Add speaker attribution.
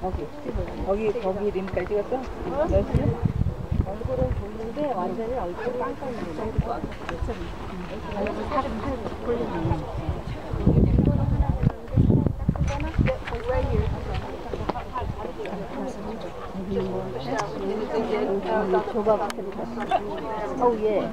Speaker 1: 거기 거기 거기 림까지 찍었어? 어?
Speaker 2: 얼굴은 보는데 완전히 얼굴이 깜깜이에요. 조각 같은 거. 오 예.